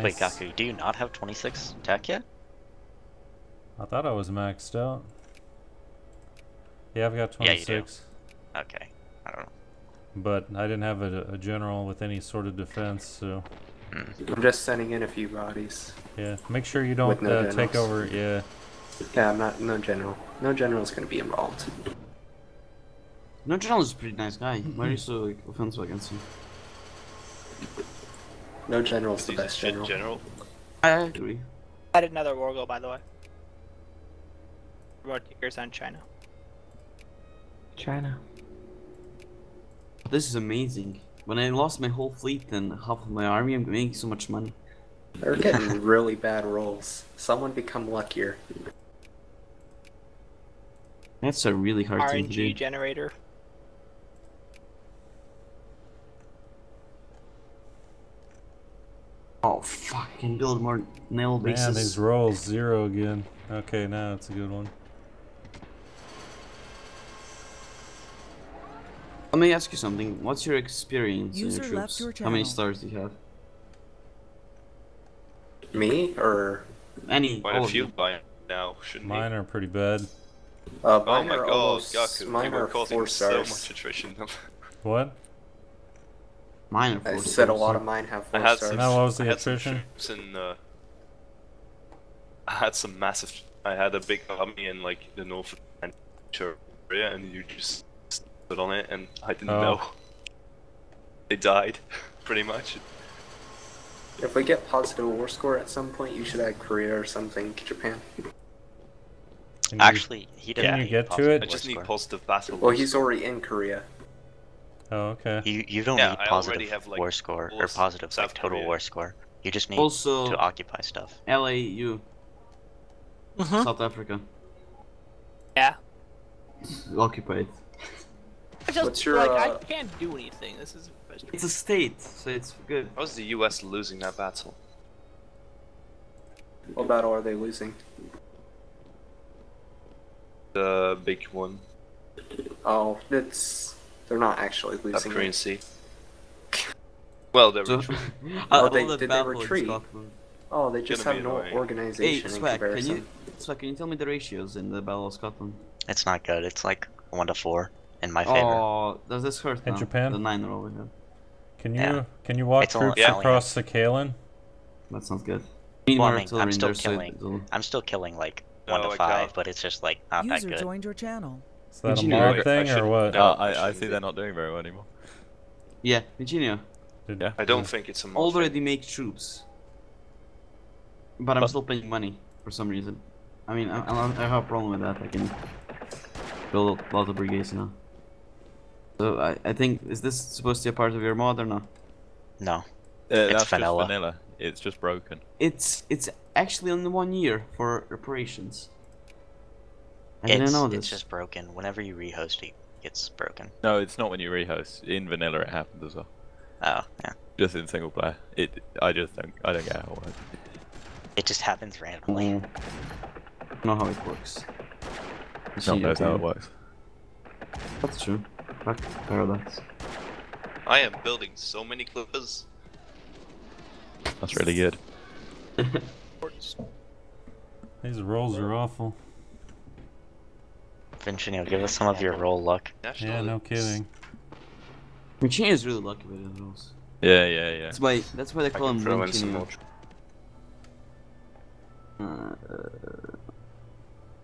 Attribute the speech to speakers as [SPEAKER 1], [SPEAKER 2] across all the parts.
[SPEAKER 1] Wait, Gaku, do you not have 26 attack yet?
[SPEAKER 2] I thought I was maxed out. Yeah, I've got 26.
[SPEAKER 1] Yeah, you do.
[SPEAKER 2] 26.
[SPEAKER 1] Okay. I don't know.
[SPEAKER 2] but I didn't have a, a general with any sort of defense, so
[SPEAKER 3] I'm just sending in a few bodies.
[SPEAKER 2] yeah. Make sure you don't
[SPEAKER 3] no
[SPEAKER 2] uh, take over. Yeah,
[SPEAKER 3] Yeah, I'm not no general. No general's gonna be involved.
[SPEAKER 4] No, General is a pretty nice guy. Why are you so like, offensive against him?
[SPEAKER 3] No general's the best general.
[SPEAKER 5] general.
[SPEAKER 4] I agree.
[SPEAKER 6] I did another war goal, by the way. About years on China.
[SPEAKER 3] China.
[SPEAKER 4] This is amazing. When I lost my whole fleet and half of my army, I'm making so much money.
[SPEAKER 3] They're getting really bad rolls. Someone become luckier.
[SPEAKER 4] That's a really hard thing to
[SPEAKER 6] RNG
[SPEAKER 4] do.
[SPEAKER 6] generator.
[SPEAKER 4] Fuck! I can build more nail
[SPEAKER 2] man, these rolls zero again. Okay, now it's a good one.
[SPEAKER 4] Let me ask you something. What's your experience
[SPEAKER 7] User
[SPEAKER 4] in your troops?
[SPEAKER 7] your
[SPEAKER 4] How many stars do you have?
[SPEAKER 3] Me or
[SPEAKER 4] Any?
[SPEAKER 5] Quite a few
[SPEAKER 4] you.
[SPEAKER 5] by now, shouldn't he?
[SPEAKER 2] Mine are pretty bad.
[SPEAKER 3] uh,
[SPEAKER 5] Oh my god,
[SPEAKER 3] almost,
[SPEAKER 5] Gaku,
[SPEAKER 3] mine
[SPEAKER 5] you were
[SPEAKER 3] are
[SPEAKER 5] causing
[SPEAKER 3] four
[SPEAKER 5] so
[SPEAKER 3] stars.
[SPEAKER 5] much attrition.
[SPEAKER 2] What?
[SPEAKER 4] Mine are
[SPEAKER 3] I
[SPEAKER 4] four
[SPEAKER 3] said a lot of mine have
[SPEAKER 5] I
[SPEAKER 3] four
[SPEAKER 5] had
[SPEAKER 3] stars.
[SPEAKER 5] some.
[SPEAKER 2] Now what was the
[SPEAKER 5] I had some
[SPEAKER 2] attrition?
[SPEAKER 5] in, uh, I had some massive. I had a big army in like the north of Korea, and you just stood on it, and I didn't
[SPEAKER 2] Oh.
[SPEAKER 5] know. They died, pretty much.
[SPEAKER 3] If we get positive war score at some point, you should add Korea or something Japan.
[SPEAKER 2] Can
[SPEAKER 1] Actually, he didn't.
[SPEAKER 2] Can you get to
[SPEAKER 1] positive
[SPEAKER 2] it?
[SPEAKER 5] I just
[SPEAKER 1] war
[SPEAKER 5] need
[SPEAKER 1] score.
[SPEAKER 5] positive battle.
[SPEAKER 3] Well, he's already in Korea.
[SPEAKER 2] Oh, okay.
[SPEAKER 1] You you don't
[SPEAKER 5] Yeah,
[SPEAKER 1] need positive
[SPEAKER 5] have, like,
[SPEAKER 1] war score or positive
[SPEAKER 5] South
[SPEAKER 1] like total
[SPEAKER 5] Korea.
[SPEAKER 1] war score. You just need
[SPEAKER 4] Also,
[SPEAKER 1] to occupy stuff.
[SPEAKER 4] LAU,
[SPEAKER 6] Mhm.
[SPEAKER 4] South Africa,
[SPEAKER 6] Yeah.
[SPEAKER 4] occupied.
[SPEAKER 6] I just
[SPEAKER 3] What's your,
[SPEAKER 6] like
[SPEAKER 3] uh,
[SPEAKER 6] I can't do anything. This is frustrating.
[SPEAKER 4] It's a state, so it's good.
[SPEAKER 5] How is the U.S. losing that battle?
[SPEAKER 3] What battle are they losing?
[SPEAKER 5] The big one,
[SPEAKER 3] Oh, it's they're not actually
[SPEAKER 5] South
[SPEAKER 3] losing.
[SPEAKER 5] Korean
[SPEAKER 3] it.
[SPEAKER 5] Sea. Well, they're
[SPEAKER 4] So,
[SPEAKER 5] retreating.
[SPEAKER 4] I
[SPEAKER 3] Oh, they-
[SPEAKER 4] that
[SPEAKER 3] did they retreat? Oh, they just have
[SPEAKER 5] be
[SPEAKER 3] no
[SPEAKER 5] annoying.
[SPEAKER 4] Hey,
[SPEAKER 3] organization in
[SPEAKER 4] Swag, can you, Swag, can you tell me the ratios in the Battle of Scotland?
[SPEAKER 1] It's not good. It's like one to four in my oh, favor.
[SPEAKER 4] Oh, does this hurt
[SPEAKER 2] In
[SPEAKER 4] now?
[SPEAKER 2] Japan?
[SPEAKER 4] The nine are over here.
[SPEAKER 2] Can you
[SPEAKER 1] Yeah.
[SPEAKER 2] can you walk
[SPEAKER 1] It's only-
[SPEAKER 2] troops
[SPEAKER 1] yeah.
[SPEAKER 2] across the Kalen?
[SPEAKER 4] That sounds good.
[SPEAKER 1] Well, I mean, I'm still
[SPEAKER 4] there, so
[SPEAKER 1] killing.
[SPEAKER 4] it'll-
[SPEAKER 1] I'm still killing like
[SPEAKER 5] No,
[SPEAKER 1] one
[SPEAKER 5] I
[SPEAKER 1] to five,
[SPEAKER 5] can't.
[SPEAKER 1] but it's just like not
[SPEAKER 7] User
[SPEAKER 1] that good.
[SPEAKER 7] joined your channel.
[SPEAKER 2] Is that a mod
[SPEAKER 5] I
[SPEAKER 2] thing or what?
[SPEAKER 5] No, I
[SPEAKER 8] I, I see they're not doing very well anymore.
[SPEAKER 4] Yeah, Virginia.
[SPEAKER 8] Yeah.
[SPEAKER 5] I don't think it's a mod thing.
[SPEAKER 4] Already make troops. But I'm
[SPEAKER 8] But-
[SPEAKER 4] still paying money for some reason. I mean, I, I I have a problem with that. I can build a lot of brigades now. So I, I think is this supposed to be a part of your mod or not?
[SPEAKER 1] No.
[SPEAKER 8] Uh,
[SPEAKER 1] It's
[SPEAKER 8] that's
[SPEAKER 1] vanilla.
[SPEAKER 8] just vanilla. It's just broken.
[SPEAKER 4] It's it's actually only one year for reparations. I
[SPEAKER 1] it's,
[SPEAKER 4] didn't know
[SPEAKER 1] it's just broken. Whenever you rehost it, gets broken.
[SPEAKER 8] No, it's not when you rehost. In vanilla, it happens as well.
[SPEAKER 1] Oh, yeah.
[SPEAKER 8] Just in single player. It. I just don't. I don't get how it works.
[SPEAKER 1] It just happens randomly.
[SPEAKER 4] Mm. know how it works. You
[SPEAKER 8] No knows how it works.
[SPEAKER 4] That's true. Back paradox.
[SPEAKER 5] I am building so many clippers.
[SPEAKER 8] That's really good.
[SPEAKER 2] These rolls are awful.
[SPEAKER 1] Vincino, give us some of your roll luck.
[SPEAKER 2] Yeah, no kidding.
[SPEAKER 4] Virginia is really lucky with his rolls.
[SPEAKER 8] Yeah, yeah, yeah.
[SPEAKER 4] That's why that's why they call him
[SPEAKER 5] throw in some
[SPEAKER 4] Virginia. Uh,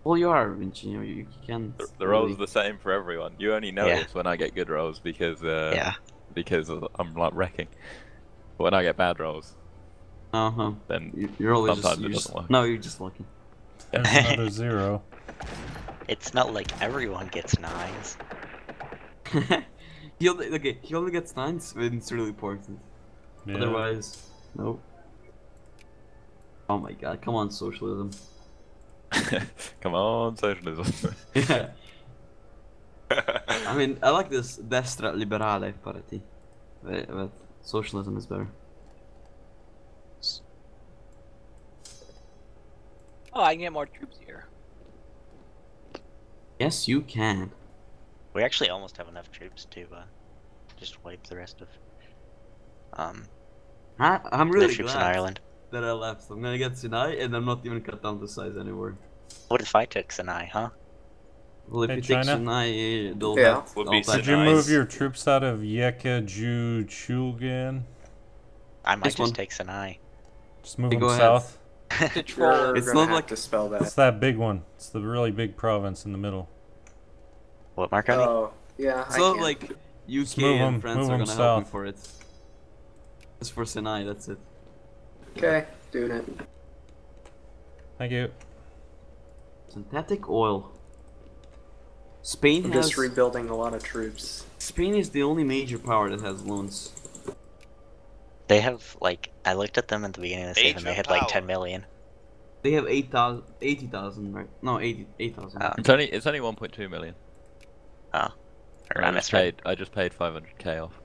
[SPEAKER 4] well, you are Virginia. You, you can.
[SPEAKER 8] The, the rolls are the same for everyone. You only
[SPEAKER 1] Yeah.
[SPEAKER 8] notice when I get good rolls because uh,
[SPEAKER 1] yeah.
[SPEAKER 8] because I'm like wrecking. But when I get bad rolls,
[SPEAKER 4] Uh huh.
[SPEAKER 8] then
[SPEAKER 4] You're always just,
[SPEAKER 8] Sometimes it
[SPEAKER 4] you're
[SPEAKER 8] doesn't
[SPEAKER 4] just
[SPEAKER 8] work.
[SPEAKER 4] no. You're just lucky.
[SPEAKER 2] There's another zero.
[SPEAKER 1] It's not like everyone gets nines.
[SPEAKER 4] he only okay. He only gets nines when it's really important.
[SPEAKER 2] Yeah.
[SPEAKER 4] Otherwise, nope. Oh my god! Come on, socialism.
[SPEAKER 8] come on, socialism.
[SPEAKER 4] Yeah. I mean, I like this destra liberale party, but, but socialism is better.
[SPEAKER 6] Oh, I can get more troops here.
[SPEAKER 4] Yes, you can.
[SPEAKER 1] We actually almost have enough troops to uh, just wipe the rest of um
[SPEAKER 4] I, I'm really
[SPEAKER 1] troops
[SPEAKER 4] glad.
[SPEAKER 1] in Ireland.
[SPEAKER 4] that I left. I'm gonna get Sinai, and I'm not even cut down to size anymore.
[SPEAKER 1] What if I took Sinai, huh?
[SPEAKER 4] Well, if
[SPEAKER 2] Hey,
[SPEAKER 4] you take
[SPEAKER 2] China?
[SPEAKER 4] Sinai, they'll
[SPEAKER 3] Yeah.
[SPEAKER 4] have
[SPEAKER 5] Would
[SPEAKER 4] all
[SPEAKER 5] be
[SPEAKER 4] that-
[SPEAKER 2] Did you move your troops out of Yekka Chulgan?
[SPEAKER 1] I might
[SPEAKER 4] This
[SPEAKER 1] just
[SPEAKER 4] one.
[SPEAKER 1] take Sinai.
[SPEAKER 2] Just move
[SPEAKER 4] Hey,
[SPEAKER 2] them
[SPEAKER 4] south. ahead.
[SPEAKER 2] south.
[SPEAKER 6] Control.
[SPEAKER 4] It's
[SPEAKER 3] gonna
[SPEAKER 4] not like-
[SPEAKER 3] to spell that.
[SPEAKER 2] It's
[SPEAKER 3] that.
[SPEAKER 2] that big one. It's the really big province in the middle.
[SPEAKER 1] What, Marconi?
[SPEAKER 3] Oh, yeah. I
[SPEAKER 4] So
[SPEAKER 3] can.
[SPEAKER 4] like UK
[SPEAKER 2] move 'em-
[SPEAKER 4] and France are gonna help me for it. It's for Sinai, that's it.
[SPEAKER 3] Okay, doing it.
[SPEAKER 2] Thank you.
[SPEAKER 4] Synthetic oil. Spain
[SPEAKER 3] I'm
[SPEAKER 4] has
[SPEAKER 3] just rebuilding a lot of troops.
[SPEAKER 4] Spain is the only major power that has loans.
[SPEAKER 1] They have, like, I looked at them at the beginning of the
[SPEAKER 5] Age
[SPEAKER 1] season, they
[SPEAKER 5] of
[SPEAKER 1] had like 10 million.
[SPEAKER 4] They have 8,000, 80,000, right? No, 80 8,000.
[SPEAKER 1] Oh.
[SPEAKER 8] It's only it's only 1.2 million.
[SPEAKER 1] Or
[SPEAKER 8] I
[SPEAKER 1] I
[SPEAKER 8] just paid I just paid 500k off.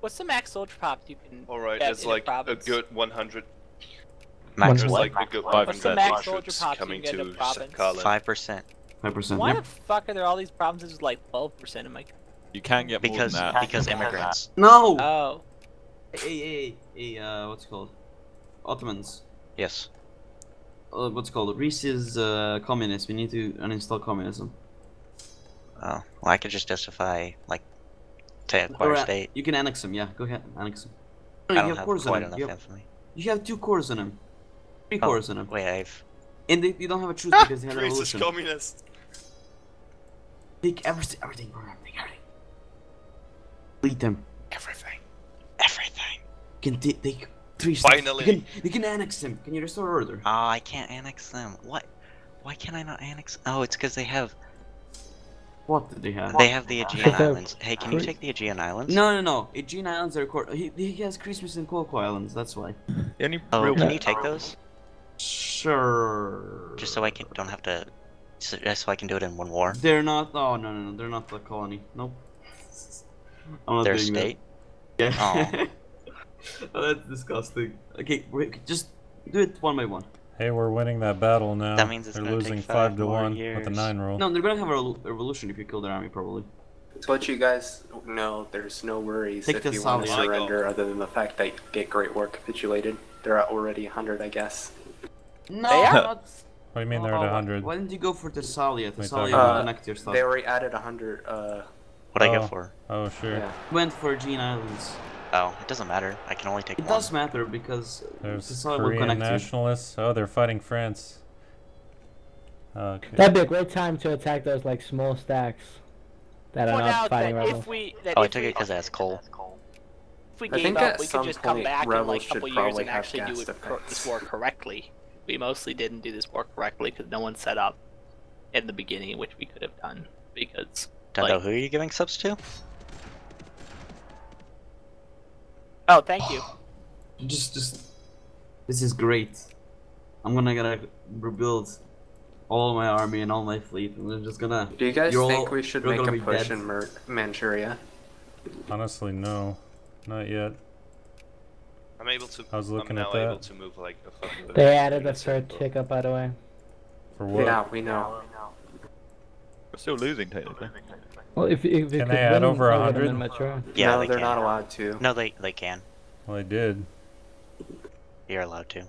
[SPEAKER 6] What's the max soldier pop you can?
[SPEAKER 5] Alright,
[SPEAKER 6] get
[SPEAKER 5] it's
[SPEAKER 6] in
[SPEAKER 5] like a
[SPEAKER 6] province?
[SPEAKER 5] good 100.
[SPEAKER 1] Max
[SPEAKER 5] There's
[SPEAKER 1] what?
[SPEAKER 5] like a good
[SPEAKER 8] What's the
[SPEAKER 6] max soldier
[SPEAKER 5] troops
[SPEAKER 6] pop you
[SPEAKER 5] coming
[SPEAKER 6] get in a
[SPEAKER 5] to
[SPEAKER 6] province?
[SPEAKER 1] 5%.
[SPEAKER 4] 5%.
[SPEAKER 6] Why
[SPEAKER 4] Yep.
[SPEAKER 6] the fuck are there all these provinces with like 12% in my?
[SPEAKER 8] You can't get more
[SPEAKER 1] Because,
[SPEAKER 8] than that.
[SPEAKER 1] because immigrants.
[SPEAKER 4] No!
[SPEAKER 6] Oh,
[SPEAKER 4] Hey, hey, hey, uh, what's it called? Ottomans.
[SPEAKER 1] Yes.
[SPEAKER 4] Uh, what's it called? Reese is uh, communist. We need to uninstall communism.
[SPEAKER 1] Oh, well, I could just justify, like, to acquire
[SPEAKER 4] Or,
[SPEAKER 1] state.
[SPEAKER 4] You can annex them, yeah. Go ahead, annex them.
[SPEAKER 1] I
[SPEAKER 4] you
[SPEAKER 1] don't
[SPEAKER 4] have
[SPEAKER 1] have
[SPEAKER 4] cores in
[SPEAKER 1] quite
[SPEAKER 4] them.
[SPEAKER 1] enough
[SPEAKER 4] You have,
[SPEAKER 1] infamy.
[SPEAKER 4] you have two cores in them. Three
[SPEAKER 1] Oh,
[SPEAKER 4] cores in them.
[SPEAKER 1] Wait, I've.
[SPEAKER 4] And they, you don't have a truth because they had a
[SPEAKER 5] Greece is
[SPEAKER 4] revolution.
[SPEAKER 5] communist.
[SPEAKER 4] Take everything, everything, bro. Take everything. Delete them.
[SPEAKER 5] Everything.
[SPEAKER 1] Everything.
[SPEAKER 4] You can ta- take three steps.
[SPEAKER 5] Finally.
[SPEAKER 4] You can, you can annex them. Can you restore order?
[SPEAKER 1] Oh, I can't annex them. What? Why can I not annex? Oh, it's because they have
[SPEAKER 4] What did they have?
[SPEAKER 1] they have the Aegean Islands. Hey, can you take the Aegean Islands?
[SPEAKER 4] No, no, no. Aegean Islands are record. He, he has Christmas and Coco Islands. That's why.
[SPEAKER 8] The only
[SPEAKER 1] Oh,
[SPEAKER 8] real
[SPEAKER 1] can you take those?
[SPEAKER 4] Sure.
[SPEAKER 1] Just so I can don't have to. So, just so I can do it in one war.
[SPEAKER 4] They're not. Oh no, no, no. They're not the colony. Nope. I'm not
[SPEAKER 1] Their
[SPEAKER 4] doing
[SPEAKER 1] state.
[SPEAKER 4] that. Yeah. oh, that's disgusting. Okay, wait, just do it one by one.
[SPEAKER 2] Hey, we're winning that battle now.
[SPEAKER 1] That means it's
[SPEAKER 2] They're losing
[SPEAKER 1] take
[SPEAKER 2] five
[SPEAKER 1] five
[SPEAKER 2] to
[SPEAKER 1] more
[SPEAKER 2] one with the nine roll.
[SPEAKER 4] No, they're gonna have a revolution if you kill their army, probably.
[SPEAKER 3] To let you guys know, there's no worries
[SPEAKER 4] Take
[SPEAKER 3] if you want to
[SPEAKER 4] Salia.
[SPEAKER 3] surrender, other than the fact that you get Great War capitulated. They're at already 100, I guess.
[SPEAKER 4] No,
[SPEAKER 6] They are?
[SPEAKER 4] not.
[SPEAKER 2] What do you mean they're
[SPEAKER 4] Oh,
[SPEAKER 2] at 100?
[SPEAKER 4] Why didn't you go for Thessalia?
[SPEAKER 2] Wait,
[SPEAKER 4] Thessalia
[SPEAKER 2] talk
[SPEAKER 4] will
[SPEAKER 3] about-
[SPEAKER 4] connect your stuff.
[SPEAKER 3] They already added 100. Uh,
[SPEAKER 1] What I
[SPEAKER 2] Oh.
[SPEAKER 1] go for?
[SPEAKER 2] Oh, sure.
[SPEAKER 3] yeah.
[SPEAKER 4] Went for Aegean Islands.
[SPEAKER 1] Oh, it doesn't matter. I can only take
[SPEAKER 4] It
[SPEAKER 1] one.
[SPEAKER 4] does matter because
[SPEAKER 2] There's
[SPEAKER 4] Thessalia will
[SPEAKER 2] Korean
[SPEAKER 4] connect you.
[SPEAKER 2] nationalists. Oh, they're fighting France. Okay.
[SPEAKER 7] That'd be a great time to attack those like small stacks that are not fighting
[SPEAKER 6] that
[SPEAKER 7] rebels.
[SPEAKER 6] if we that
[SPEAKER 1] Oh, I took
[SPEAKER 6] we,
[SPEAKER 1] it because it has coal.
[SPEAKER 6] if we
[SPEAKER 3] I
[SPEAKER 6] gave
[SPEAKER 3] think
[SPEAKER 6] up, we could just come back in like a couple years and actually do it this war correctly. We mostly didn't do this war correctly because no one set up in the beginning, which we could have done because.
[SPEAKER 1] Don't know
[SPEAKER 6] Like-
[SPEAKER 1] who are you giving subs to?
[SPEAKER 6] Oh, thank you.
[SPEAKER 4] Just, just. This is great. I'm gonna gonna rebuild all my army and all my fleet, and I'm just gonna.
[SPEAKER 3] Do you guys
[SPEAKER 4] You're
[SPEAKER 3] think
[SPEAKER 4] all-
[SPEAKER 3] we should make a push
[SPEAKER 4] dead.
[SPEAKER 3] in Mer- Manchuria?
[SPEAKER 2] Honestly, no. Not yet.
[SPEAKER 5] I'm able to.
[SPEAKER 2] I was looking
[SPEAKER 5] I'm
[SPEAKER 2] at
[SPEAKER 5] now able
[SPEAKER 2] that.
[SPEAKER 5] to move like a.
[SPEAKER 7] They added a third ticket, by the way.
[SPEAKER 2] For what?
[SPEAKER 3] Yeah, we know.
[SPEAKER 8] We're still losing technically.
[SPEAKER 7] Well, if, if
[SPEAKER 2] Can
[SPEAKER 7] could
[SPEAKER 2] they add
[SPEAKER 7] win
[SPEAKER 2] over
[SPEAKER 7] over them
[SPEAKER 2] 100?
[SPEAKER 7] in Mature.
[SPEAKER 1] Yeah,
[SPEAKER 3] no,
[SPEAKER 1] they
[SPEAKER 3] they're
[SPEAKER 1] can.
[SPEAKER 3] not allowed to.
[SPEAKER 1] No, they they can.
[SPEAKER 2] Well, they did.
[SPEAKER 1] You're allowed to.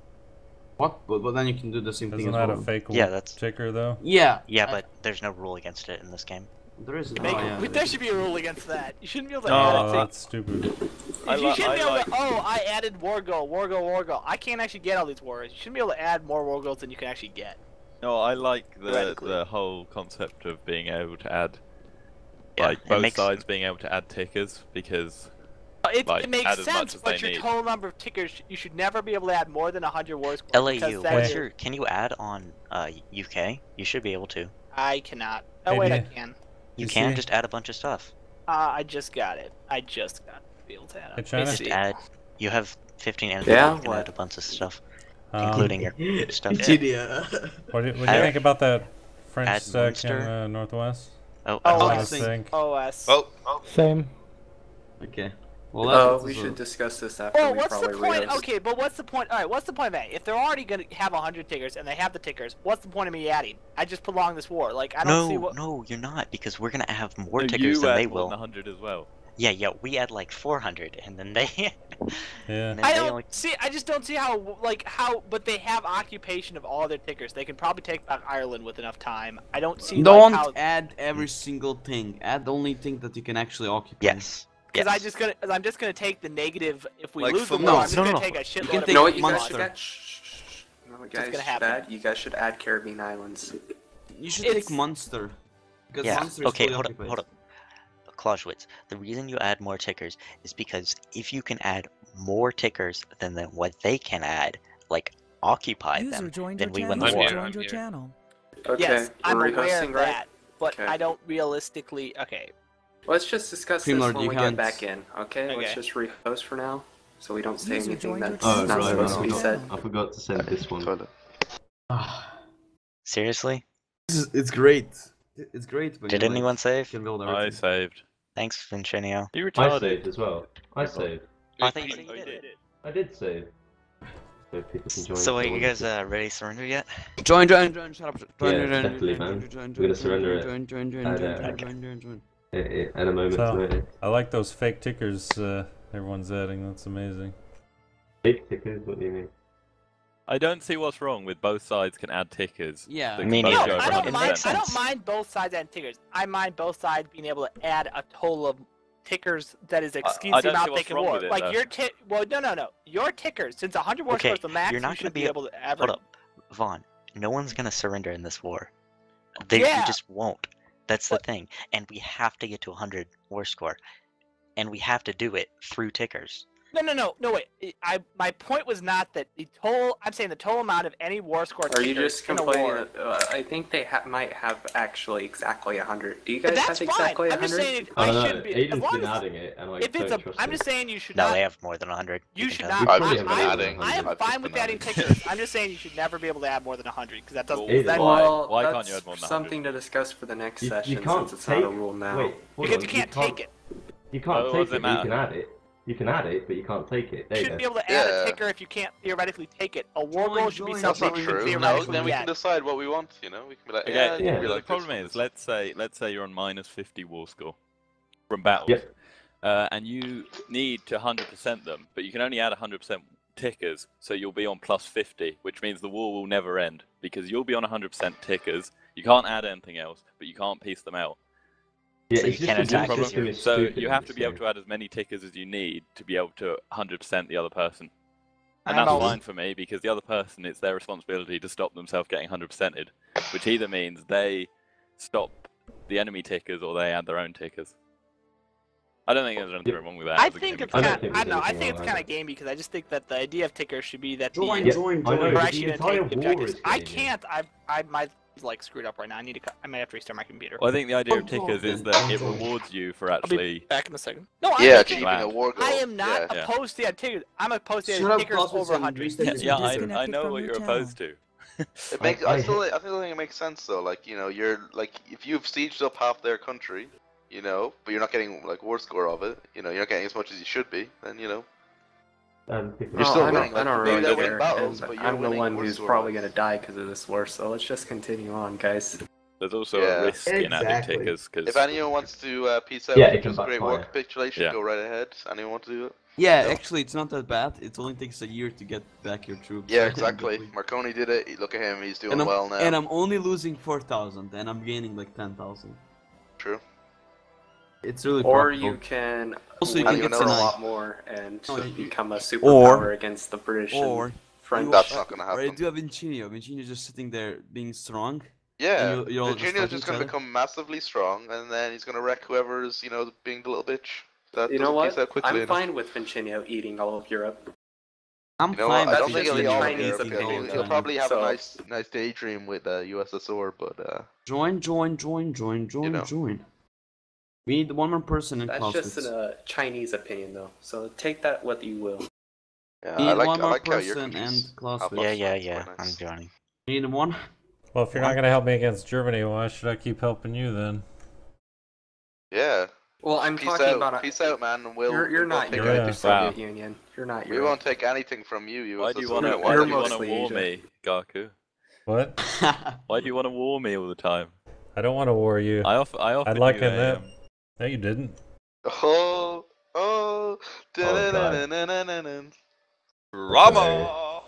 [SPEAKER 4] What? But, but then you can do the same thing
[SPEAKER 2] Isn't
[SPEAKER 4] as
[SPEAKER 2] that
[SPEAKER 4] well.
[SPEAKER 2] a fake
[SPEAKER 1] Yeah, that's-
[SPEAKER 2] ticker though?
[SPEAKER 4] Yeah.
[SPEAKER 1] Yeah,
[SPEAKER 4] I-
[SPEAKER 1] but there's no rule against it in this game.
[SPEAKER 4] there is.
[SPEAKER 6] Make,
[SPEAKER 4] oh, yeah,
[SPEAKER 6] but there should be a rule against that. You shouldn't be able to
[SPEAKER 8] No,
[SPEAKER 6] add
[SPEAKER 2] Oh,
[SPEAKER 6] it.
[SPEAKER 2] that's stupid.
[SPEAKER 8] I
[SPEAKER 6] you shouldn't
[SPEAKER 8] I
[SPEAKER 6] be able
[SPEAKER 8] like-
[SPEAKER 6] to. Oh, I added war goal, war goal, war goal. I can't actually get all these wars. You shouldn't be able to add more war goals than you can actually get.
[SPEAKER 8] No, I like the the whole concept of being able to add
[SPEAKER 1] Yeah,
[SPEAKER 8] like both
[SPEAKER 1] makes-
[SPEAKER 8] sides being able to add tickers because
[SPEAKER 6] It,
[SPEAKER 8] Like,
[SPEAKER 6] it makes
[SPEAKER 8] add as
[SPEAKER 6] sense,
[SPEAKER 8] as
[SPEAKER 6] but your
[SPEAKER 8] need.
[SPEAKER 6] total number of tickers, you should never be able to add more than 100 war scores.
[SPEAKER 1] LAU, what's your? Can you add on uh UK? You should be able to.
[SPEAKER 6] I cannot. Oh,
[SPEAKER 2] Hey,
[SPEAKER 6] wait, I can.
[SPEAKER 1] You,
[SPEAKER 2] You
[SPEAKER 1] can
[SPEAKER 2] see?
[SPEAKER 1] just add a bunch of stuff.
[SPEAKER 6] Uh, I just got it. I just got to be able to add
[SPEAKER 2] Hey,
[SPEAKER 6] it.
[SPEAKER 1] Just
[SPEAKER 6] It's-
[SPEAKER 1] add. You have 15 enemies.
[SPEAKER 3] Yeah,
[SPEAKER 1] you can
[SPEAKER 3] what?
[SPEAKER 1] add a bunch of stuff,
[SPEAKER 2] Um,
[SPEAKER 1] including your stuff.
[SPEAKER 4] Virginia.
[SPEAKER 2] What do, what do you
[SPEAKER 1] Add-
[SPEAKER 2] think about that French
[SPEAKER 1] add
[SPEAKER 2] sec in
[SPEAKER 1] Munster.
[SPEAKER 2] uh, Northwest?
[SPEAKER 1] Oh,
[SPEAKER 6] oh,
[SPEAKER 2] I
[SPEAKER 6] I
[SPEAKER 4] think-
[SPEAKER 2] think.
[SPEAKER 6] OS.
[SPEAKER 5] Oh, oh,
[SPEAKER 7] Same.
[SPEAKER 4] okay. Oh, well,
[SPEAKER 3] Oh,
[SPEAKER 4] that's
[SPEAKER 3] we
[SPEAKER 4] also-
[SPEAKER 3] should discuss this after
[SPEAKER 6] Well,
[SPEAKER 3] we
[SPEAKER 6] what's the
[SPEAKER 3] probably
[SPEAKER 6] point?
[SPEAKER 3] rehost.
[SPEAKER 6] Okay, but what's the point? All right, what's the point of that? If they're already gonna have hundred tickers and they have the tickers, what's the point of me adding? I just prolong this war. Like I don't
[SPEAKER 1] no,
[SPEAKER 6] see what.
[SPEAKER 1] no, you're not because we're gonna have more
[SPEAKER 8] No,
[SPEAKER 1] tickers
[SPEAKER 8] you
[SPEAKER 1] than
[SPEAKER 8] add
[SPEAKER 1] they
[SPEAKER 8] more
[SPEAKER 1] will.
[SPEAKER 8] than 100 as well.
[SPEAKER 1] Yeah, yeah, we had like 400, and then they.
[SPEAKER 2] Yeah.
[SPEAKER 1] then
[SPEAKER 6] I
[SPEAKER 1] they
[SPEAKER 6] don't
[SPEAKER 1] only-
[SPEAKER 6] see. I just don't see how like how. But they have occupation of all their tickers. They can probably take back Ireland with enough time. I don't see.
[SPEAKER 4] Don't
[SPEAKER 6] like, how,
[SPEAKER 4] add every single thing. Add the only thing that you can actually occupy.
[SPEAKER 1] Yes.
[SPEAKER 6] Because
[SPEAKER 1] yes.
[SPEAKER 6] I just gonna, I'm just gonna take the negative. If we
[SPEAKER 5] Like
[SPEAKER 6] lose the
[SPEAKER 5] for
[SPEAKER 6] war, I'm just
[SPEAKER 4] No,
[SPEAKER 6] gonna
[SPEAKER 4] no,
[SPEAKER 6] take a
[SPEAKER 4] you
[SPEAKER 6] shitload
[SPEAKER 4] can
[SPEAKER 6] of
[SPEAKER 4] take
[SPEAKER 3] You
[SPEAKER 6] money
[SPEAKER 3] you guys
[SPEAKER 4] Munster.
[SPEAKER 3] should add? Shh, shh, shh. You you guys should add? You guys should add Caribbean Islands.
[SPEAKER 4] You should
[SPEAKER 6] It's-
[SPEAKER 4] take Munster. Because
[SPEAKER 1] Yeah.
[SPEAKER 4] Munster is
[SPEAKER 1] Okay, hold up, hold up. Clausewitz, the reason you add more tickers is because if you can add more tickers than the, what they can add, like occupy
[SPEAKER 9] User
[SPEAKER 1] them,
[SPEAKER 9] joined
[SPEAKER 1] then
[SPEAKER 9] your
[SPEAKER 1] we
[SPEAKER 9] channel.
[SPEAKER 1] win the war.
[SPEAKER 9] Joined
[SPEAKER 5] I'm
[SPEAKER 9] your channel.
[SPEAKER 3] Okay,
[SPEAKER 6] yes, I'm aware
[SPEAKER 3] rehosting,
[SPEAKER 6] of
[SPEAKER 3] right?
[SPEAKER 6] that, but
[SPEAKER 3] Okay.
[SPEAKER 6] I don't realistically. Okay,
[SPEAKER 3] Let's just discuss this
[SPEAKER 4] Creamlord,
[SPEAKER 3] when we
[SPEAKER 4] can't-
[SPEAKER 3] get back in, okay? Let's just rehost for now, so we don't say
[SPEAKER 9] User
[SPEAKER 3] anything that's
[SPEAKER 9] channel.
[SPEAKER 3] not
[SPEAKER 9] Oh,
[SPEAKER 3] supposed
[SPEAKER 9] right,
[SPEAKER 3] to be
[SPEAKER 9] right.
[SPEAKER 3] said.
[SPEAKER 10] I forgot to send this one.
[SPEAKER 1] Seriously?
[SPEAKER 4] This is- it's great. It's great. But
[SPEAKER 1] Did
[SPEAKER 4] you, like,
[SPEAKER 1] anyone save?
[SPEAKER 4] can build
[SPEAKER 8] I saved.
[SPEAKER 1] Thanks, Vincenio.
[SPEAKER 8] You
[SPEAKER 10] I
[SPEAKER 8] retarded.
[SPEAKER 10] saved as well. I saved.
[SPEAKER 1] I thought you said you did it.
[SPEAKER 10] I did save. So people can join. If
[SPEAKER 1] are
[SPEAKER 10] they
[SPEAKER 1] you
[SPEAKER 10] want
[SPEAKER 1] guys
[SPEAKER 10] to.
[SPEAKER 1] uh, ready to surrender yet?
[SPEAKER 4] Join, join, join, shut up. Join,
[SPEAKER 10] Yeah,
[SPEAKER 4] join, join,
[SPEAKER 10] definitely,
[SPEAKER 4] join,
[SPEAKER 10] man.
[SPEAKER 4] join, join,
[SPEAKER 10] We're gonna surrender it.
[SPEAKER 4] join, join, join,
[SPEAKER 10] And,
[SPEAKER 4] join,
[SPEAKER 10] uh,
[SPEAKER 4] join, join, join, join.
[SPEAKER 10] Eh, eh, And a moment
[SPEAKER 2] So-
[SPEAKER 10] notice.
[SPEAKER 2] I like those fake tickers uh, everyone's adding. That's amazing.
[SPEAKER 10] Big tickers, what do you mean?
[SPEAKER 8] I don't see what's wrong with both sides can add tickers.
[SPEAKER 4] Yeah.
[SPEAKER 1] Me
[SPEAKER 8] can
[SPEAKER 1] neither.
[SPEAKER 8] both
[SPEAKER 6] no, I don't mind. I don't mind both sides adding tickers. I mind both sides being able to add a total of tickers that is exceeds
[SPEAKER 8] I
[SPEAKER 6] the
[SPEAKER 8] don't see
[SPEAKER 6] amount they can
[SPEAKER 8] wrong
[SPEAKER 6] war. like
[SPEAKER 8] though.
[SPEAKER 6] your tick. Well, no, no, no. Your tickers, since 100 war
[SPEAKER 1] Okay,
[SPEAKER 6] scores the max,
[SPEAKER 1] you're not
[SPEAKER 6] you
[SPEAKER 1] gonna
[SPEAKER 6] be,
[SPEAKER 1] be-
[SPEAKER 6] able to average.
[SPEAKER 1] Hold up, Vaughn. No one's gonna surrender in this war. They
[SPEAKER 6] Yeah.
[SPEAKER 1] you just won't. That's
[SPEAKER 6] But-
[SPEAKER 1] the thing. And we have to get to 100 war score, and we have to do it through tickers.
[SPEAKER 6] No, no, no, no. Wait. I my point was not that the total. I'm saying the total amount of any war score.
[SPEAKER 3] Are you just complaining? That, uh, I think they ha- might have actually exactly 100. Do you
[SPEAKER 6] But
[SPEAKER 3] guys
[SPEAKER 6] that's
[SPEAKER 3] have
[SPEAKER 6] fine.
[SPEAKER 3] exactly
[SPEAKER 6] I'm just
[SPEAKER 3] 100?
[SPEAKER 6] saying.
[SPEAKER 10] I
[SPEAKER 6] I
[SPEAKER 10] don't
[SPEAKER 6] should be. As
[SPEAKER 10] Aiden's
[SPEAKER 6] long
[SPEAKER 10] been
[SPEAKER 6] as,
[SPEAKER 10] adding it, and I
[SPEAKER 6] if it's
[SPEAKER 10] don't
[SPEAKER 6] a,
[SPEAKER 10] trust
[SPEAKER 6] I'm just saying you should
[SPEAKER 1] No,
[SPEAKER 6] not.
[SPEAKER 1] they have more than 100.
[SPEAKER 6] You
[SPEAKER 1] can
[SPEAKER 6] should not.
[SPEAKER 10] We've
[SPEAKER 6] I, I,
[SPEAKER 10] been
[SPEAKER 6] I,
[SPEAKER 10] adding
[SPEAKER 6] I am.
[SPEAKER 5] I've
[SPEAKER 6] fine with adding
[SPEAKER 5] adding.
[SPEAKER 6] tickers. I'm just saying you should never be able to add more than 100 because that doesn't.
[SPEAKER 8] Well,
[SPEAKER 6] that,
[SPEAKER 8] why?
[SPEAKER 3] Well,
[SPEAKER 8] Why can't
[SPEAKER 3] that's
[SPEAKER 8] you add more than 100?
[SPEAKER 3] something to discuss for the next
[SPEAKER 10] You,
[SPEAKER 3] session
[SPEAKER 10] you can't
[SPEAKER 3] since it's
[SPEAKER 10] take.
[SPEAKER 3] not a rule now.
[SPEAKER 10] Wait,
[SPEAKER 6] because you can't take it.
[SPEAKER 10] You can't
[SPEAKER 8] Oh,
[SPEAKER 10] take
[SPEAKER 8] it
[SPEAKER 10] it, you can add it. You can add it, but you can't take it. There
[SPEAKER 6] You
[SPEAKER 10] you
[SPEAKER 6] shouldn't be able to add
[SPEAKER 5] Yeah.
[SPEAKER 6] a ticker if you can't theoretically take it. A war
[SPEAKER 4] Join,
[SPEAKER 6] goal should be something you can
[SPEAKER 5] true. No, then we
[SPEAKER 6] get.
[SPEAKER 5] can decide what we want. You know, we can be like,
[SPEAKER 8] Okay,
[SPEAKER 5] yeah,
[SPEAKER 10] yeah.
[SPEAKER 5] we
[SPEAKER 8] the problem
[SPEAKER 5] this.
[SPEAKER 8] is, let's say, let's say you're on minus 50 war score from battles,
[SPEAKER 10] Yep.
[SPEAKER 8] uh, and you need to 100% them, but you can only add 100% tickers, so you'll be on plus 50, which means the war will never end because you'll be on 100% tickers. You can't add anything else, but you can't piece them out.
[SPEAKER 10] Yeah,
[SPEAKER 1] So you can attack
[SPEAKER 10] war
[SPEAKER 1] it.
[SPEAKER 8] So you have to be able to add as many tickers as you need to be able to 100% the other person.
[SPEAKER 6] And
[SPEAKER 8] And that's
[SPEAKER 6] I'll-
[SPEAKER 8] fine for me because the other person, it's their responsibility to stop themselves getting 100%ed, which either means they stop the enemy tickers or they add their own tickers. I don't think there's anything wrong with that.
[SPEAKER 6] I think it's kind.
[SPEAKER 10] think
[SPEAKER 6] I don't know. I think it's kind of gamey because I just think that the idea of tickers should be that
[SPEAKER 4] Join,
[SPEAKER 6] the
[SPEAKER 10] Yeah,
[SPEAKER 4] join,
[SPEAKER 10] I know,
[SPEAKER 4] join.
[SPEAKER 10] the
[SPEAKER 6] and
[SPEAKER 10] entire
[SPEAKER 6] take
[SPEAKER 10] war
[SPEAKER 6] objectives.
[SPEAKER 10] is
[SPEAKER 6] I can't. I I my like screwed up right now. I need to. cut- I might have to restart my computer.
[SPEAKER 8] Well, I think the idea of
[SPEAKER 4] Don't
[SPEAKER 8] tickers is
[SPEAKER 4] then,
[SPEAKER 8] that it rewards you for
[SPEAKER 6] I'll be
[SPEAKER 8] actually.
[SPEAKER 6] back in a second. No, I'm
[SPEAKER 5] Yeah,
[SPEAKER 6] not
[SPEAKER 5] achieving a war goal.
[SPEAKER 6] I am not
[SPEAKER 5] Yeah.
[SPEAKER 8] Yeah.
[SPEAKER 6] opposed to add tickers. I'm opposed to
[SPEAKER 4] Shut
[SPEAKER 6] add tickers over
[SPEAKER 4] and
[SPEAKER 6] 100.
[SPEAKER 8] Yeah, yeah, I, I know what you're opposed to.
[SPEAKER 5] It makes.
[SPEAKER 10] I
[SPEAKER 5] I, still.
[SPEAKER 10] hate-
[SPEAKER 5] I still think it makes sense though. Like you know, you're like if you've sieged up half their country, you know, but you're not getting like war score of it. You know, you're not getting as much as you should be. Then you know.
[SPEAKER 10] Um,
[SPEAKER 5] You're still
[SPEAKER 3] I
[SPEAKER 5] winning,
[SPEAKER 3] don't, I
[SPEAKER 5] like,
[SPEAKER 3] don't
[SPEAKER 5] maybe
[SPEAKER 3] really
[SPEAKER 5] they'll win
[SPEAKER 3] care.
[SPEAKER 5] battles,
[SPEAKER 3] and
[SPEAKER 5] but you're
[SPEAKER 3] I'm the one who's
[SPEAKER 5] score
[SPEAKER 3] probably gonna die because of this war, so let's just continue on, guys.
[SPEAKER 8] There's also
[SPEAKER 5] Yeah.
[SPEAKER 8] a risk in adding
[SPEAKER 10] Exactly.
[SPEAKER 8] tickers because
[SPEAKER 5] If anyone wants to uh, peace out,
[SPEAKER 10] Yeah,
[SPEAKER 5] yeah, just Great War capitulation,
[SPEAKER 8] Yeah.
[SPEAKER 5] go right ahead. Anyone want to do it?
[SPEAKER 4] Yeah,
[SPEAKER 5] No.
[SPEAKER 4] actually, it's not that bad. It only takes a year to get back your troops.
[SPEAKER 5] Yeah, exactly. Marconi did it. Look at him. He's doing well now.
[SPEAKER 4] and I'm only losing 4,000, and I'm gaining like 10,000.
[SPEAKER 5] True.
[SPEAKER 4] It's really
[SPEAKER 3] Or
[SPEAKER 4] profitable.
[SPEAKER 3] you can
[SPEAKER 4] Also, you can
[SPEAKER 5] get
[SPEAKER 3] for a lot more and
[SPEAKER 4] No, you-
[SPEAKER 3] become a
[SPEAKER 4] or-
[SPEAKER 3] superpower against the British
[SPEAKER 4] Or
[SPEAKER 3] and French.
[SPEAKER 5] That's not gonna
[SPEAKER 4] Or I
[SPEAKER 5] happen.
[SPEAKER 4] do have Vincinio. Vincinio's just sitting there being strong.
[SPEAKER 5] Yeah,
[SPEAKER 4] you- you're all
[SPEAKER 5] the
[SPEAKER 4] just
[SPEAKER 5] just gonna become massively strong, and then he's gonna wreck whoever's you know being the little bitch. That
[SPEAKER 3] You know
[SPEAKER 5] doesn't
[SPEAKER 3] what?
[SPEAKER 5] out quickly
[SPEAKER 3] I'm
[SPEAKER 5] enough.
[SPEAKER 3] fine with Vincenio eating all of Europe.
[SPEAKER 4] I'm
[SPEAKER 5] You know
[SPEAKER 4] fine?
[SPEAKER 5] I don't think he'll eat all of
[SPEAKER 3] Chinese
[SPEAKER 5] Europe.
[SPEAKER 3] opinion,
[SPEAKER 5] He'll,
[SPEAKER 3] though.
[SPEAKER 5] he'll probably have
[SPEAKER 3] So-
[SPEAKER 5] a nice, nice daydream with uh, USSR, but uh,
[SPEAKER 4] Join, join, join, join, join,
[SPEAKER 5] know.
[SPEAKER 4] join. We need one more person in
[SPEAKER 3] That's
[SPEAKER 4] Clausewitz.
[SPEAKER 3] just a uh, Chinese opinion, though. So take that what you will.
[SPEAKER 5] yeah,
[SPEAKER 4] We
[SPEAKER 5] I like,
[SPEAKER 4] one
[SPEAKER 5] I
[SPEAKER 4] more
[SPEAKER 5] like your
[SPEAKER 4] person
[SPEAKER 5] country's.
[SPEAKER 4] and Clausewitz.
[SPEAKER 1] Yeah,
[SPEAKER 5] That's
[SPEAKER 1] yeah,
[SPEAKER 5] quite
[SPEAKER 1] yeah. I'm joining.
[SPEAKER 4] We need one.
[SPEAKER 2] Well, if you're not gonna help me against Germany, why should I keep helping you then?
[SPEAKER 5] Yeah,
[SPEAKER 3] Well, I'm
[SPEAKER 5] peace
[SPEAKER 3] talking
[SPEAKER 5] out,
[SPEAKER 3] about. A,
[SPEAKER 5] peace out, man. and We'll.
[SPEAKER 3] you're you're
[SPEAKER 5] we won't
[SPEAKER 3] not
[SPEAKER 5] take
[SPEAKER 2] Europe,
[SPEAKER 3] Europe,
[SPEAKER 5] anything
[SPEAKER 3] the
[SPEAKER 2] Wow.
[SPEAKER 5] from
[SPEAKER 3] Soviet Union. You're not
[SPEAKER 5] you. We
[SPEAKER 3] Europe.
[SPEAKER 5] won't take anything from you, USSR.
[SPEAKER 8] why do you want to
[SPEAKER 3] You're-
[SPEAKER 8] why
[SPEAKER 3] you're
[SPEAKER 8] do you want to
[SPEAKER 3] mostly
[SPEAKER 8] war
[SPEAKER 3] Asia.
[SPEAKER 8] me, Gaku?
[SPEAKER 2] What?
[SPEAKER 8] Why do you want to war me all the time?
[SPEAKER 2] I don't want to war you.
[SPEAKER 8] I offer I offered
[SPEAKER 2] I'd like
[SPEAKER 8] you
[SPEAKER 2] him
[SPEAKER 8] a,
[SPEAKER 2] that. No, you didn't.
[SPEAKER 5] Oh
[SPEAKER 10] God.
[SPEAKER 9] Dun-dun-dun-dun-dun-dun.
[SPEAKER 5] Rama!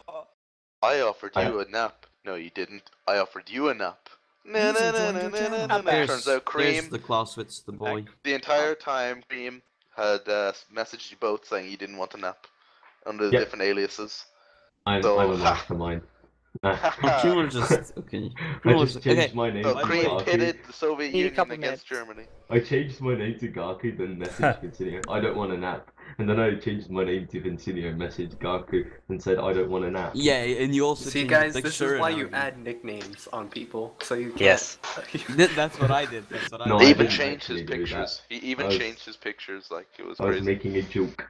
[SPEAKER 9] I offered
[SPEAKER 10] I-
[SPEAKER 9] you a nap. No, you didn't. I offered you a nap.
[SPEAKER 6] Easy going to
[SPEAKER 9] Na-na-na-na-na-na-na.
[SPEAKER 6] town. There's-
[SPEAKER 9] Turns out
[SPEAKER 4] There's
[SPEAKER 9] Cream,
[SPEAKER 4] the Clausewitz, the boy.
[SPEAKER 9] the entire time, Cream had uh, messaged you both saying you didn't want a nap under the
[SPEAKER 10] Yep.
[SPEAKER 9] different aliases.
[SPEAKER 10] I'm,
[SPEAKER 9] So-
[SPEAKER 10] I'm a mastermind. Nah.
[SPEAKER 4] Oh, Cream was just okay.
[SPEAKER 10] I just changed
[SPEAKER 4] okay.
[SPEAKER 10] my name
[SPEAKER 9] So
[SPEAKER 10] to
[SPEAKER 9] Cream
[SPEAKER 10] Gaku.
[SPEAKER 9] pitted the Soviet Union against
[SPEAKER 6] minutes.
[SPEAKER 9] Germany.
[SPEAKER 10] I changed my name to Gaku, then messaged Vincinio. I don't want a nap. And then I changed my name to Vincinio, messaged Gaku, and said I don't want a nap.
[SPEAKER 4] Yeah, and you also
[SPEAKER 3] See, guys, this
[SPEAKER 4] picture
[SPEAKER 3] is why you
[SPEAKER 4] everything.
[SPEAKER 3] add nicknames on people, so you can't.
[SPEAKER 1] Yes.
[SPEAKER 4] That's what I did. That's what I
[SPEAKER 10] No,
[SPEAKER 9] He even
[SPEAKER 10] didn't
[SPEAKER 9] changed his
[SPEAKER 10] actually do that.
[SPEAKER 9] pictures. He even
[SPEAKER 10] was-
[SPEAKER 9] changed his pictures. Like it was
[SPEAKER 10] I was making a joke.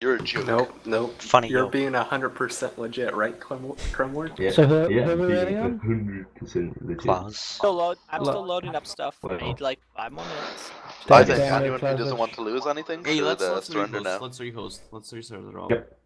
[SPEAKER 9] You're a joke.
[SPEAKER 3] Nope, nope.
[SPEAKER 1] Funny
[SPEAKER 3] You're
[SPEAKER 1] yo.
[SPEAKER 3] being hundred percent legit, right, Clem- Crumward?
[SPEAKER 10] Yeah,
[SPEAKER 7] So who,
[SPEAKER 10] yeah,
[SPEAKER 7] who are
[SPEAKER 10] I'm
[SPEAKER 7] we
[SPEAKER 10] being
[SPEAKER 7] waiting on?
[SPEAKER 10] 100% legit.
[SPEAKER 1] Klaus.
[SPEAKER 6] Still load. I'm
[SPEAKER 7] Lo-
[SPEAKER 6] still loading up stuff. I
[SPEAKER 10] Well.
[SPEAKER 6] need like five more minutes.
[SPEAKER 9] I
[SPEAKER 7] Damn
[SPEAKER 9] think
[SPEAKER 7] it,
[SPEAKER 9] anyone who
[SPEAKER 7] Klaus.
[SPEAKER 9] doesn't want to lose anything
[SPEAKER 4] Hey,
[SPEAKER 9] should
[SPEAKER 4] let's
[SPEAKER 9] uh,
[SPEAKER 4] let's
[SPEAKER 9] surrender
[SPEAKER 4] rehost.
[SPEAKER 9] now.
[SPEAKER 4] Let's rehost. Let's restart the roll.
[SPEAKER 10] Yep.